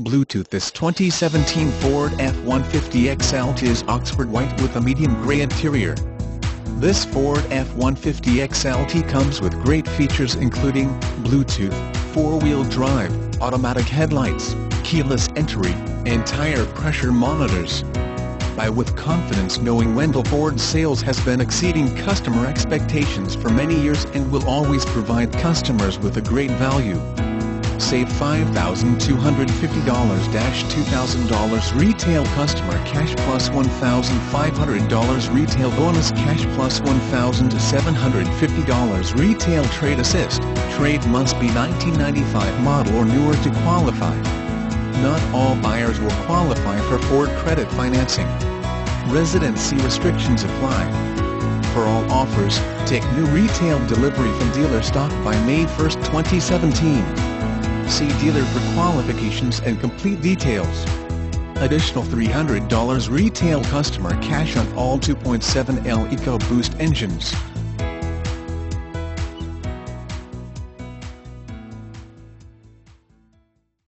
Bluetooth This 2017 Ford F-150 XLT is Oxford White with a medium grey interior. This Ford F-150 XLT comes with great features including, Bluetooth, four-wheel drive, automatic headlights, keyless entry, and tire pressure monitors. Buy with confidence knowing Wendle Ford sales has been exceeding customer expectations for many years and will always provide customers with a great value. Save $5,250-$2,000 retail customer cash plus $1,500 retail bonus cash plus $1,750 retail trade assist. Trade must be 1995 model or newer to qualify. Not all buyers will qualify for Ford credit financing. Residency restrictions apply. For all offers, take new retail delivery from dealer stock by May 1, 2017. See dealer for qualifications and complete details. Additional $300 retail customer cash on all 2.7L EcoBoost engines.